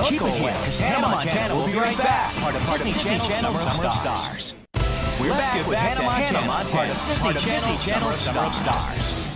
Don't keep it away, because Hannah Montana will be right back. Part of Disney Channel Summer of Stars. We're back with Hannah Montana, part of Disney Channel Summer of Stars.